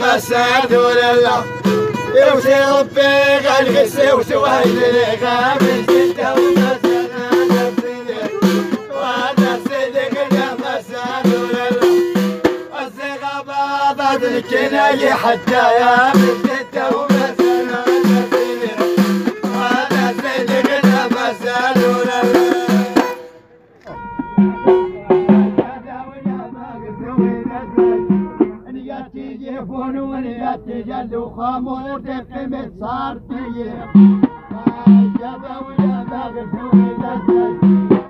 مساد ولا يوسي ربي صدق يا مساد ولا الزغابة ضد الكناية حتى يا سنتا ومساد يجيبون ونيات خامور دقمت صار تيه جابا ويا باغر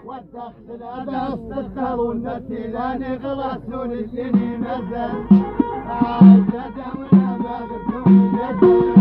والدخل هذا استدخل والنتيلان غلاسون الدنيا مزل جابا ويا باغر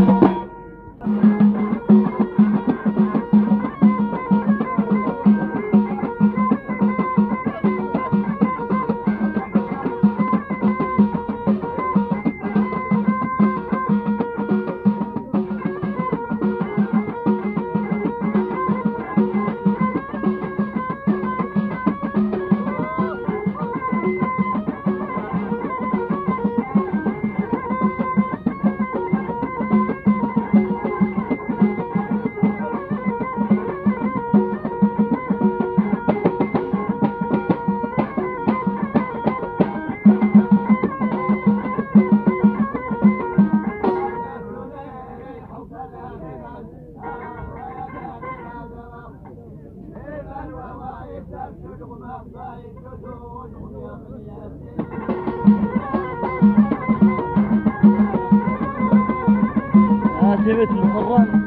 سيبت القران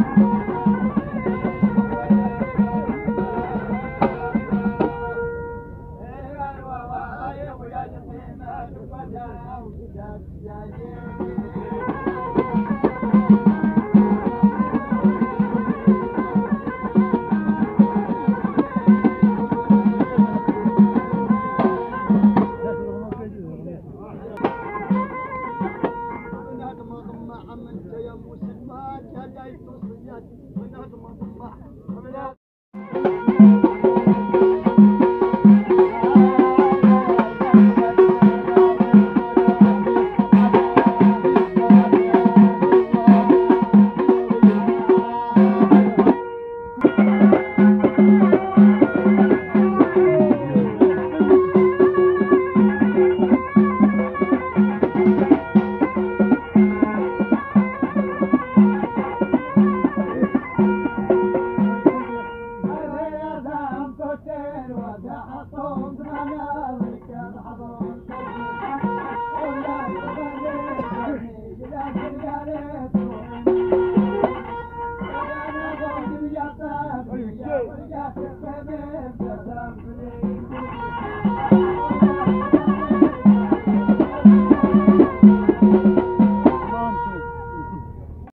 Yeah, yeah, yeah. وسلمات هديت وصيت ونظم الصح Oh, you're yeah!